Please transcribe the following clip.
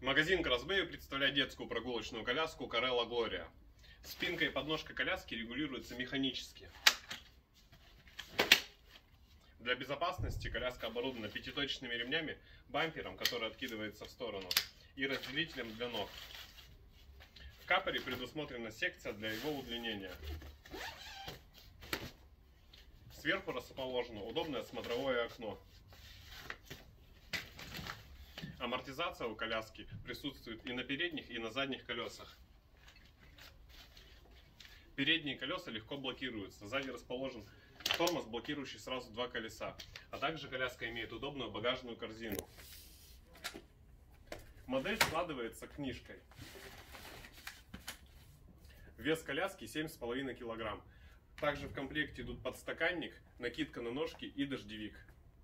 Магазин Красбэй представляет детскую прогулочную коляску Карелла Глория. Спинка и подножка коляски регулируются механически. Для безопасности коляска оборудована пятиточными ремнями, бампером, который откидывается в сторону, и разделителем для ног. В капоре предусмотрена секция для его удлинения. Сверху расположено удобное смотровое окно. Амортизация у коляски присутствует и на передних, и на задних колесах. Передние колеса легко блокируются. Сзади расположен тормоз, блокирующий сразу два колеса. А также коляска имеет удобную багажную корзину. Модель складывается книжкой. Вес коляски 7,5 кг. Также в комплекте идут подстаканник, накидка на ножки и дождевик.